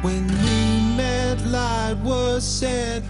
When we met, light was set.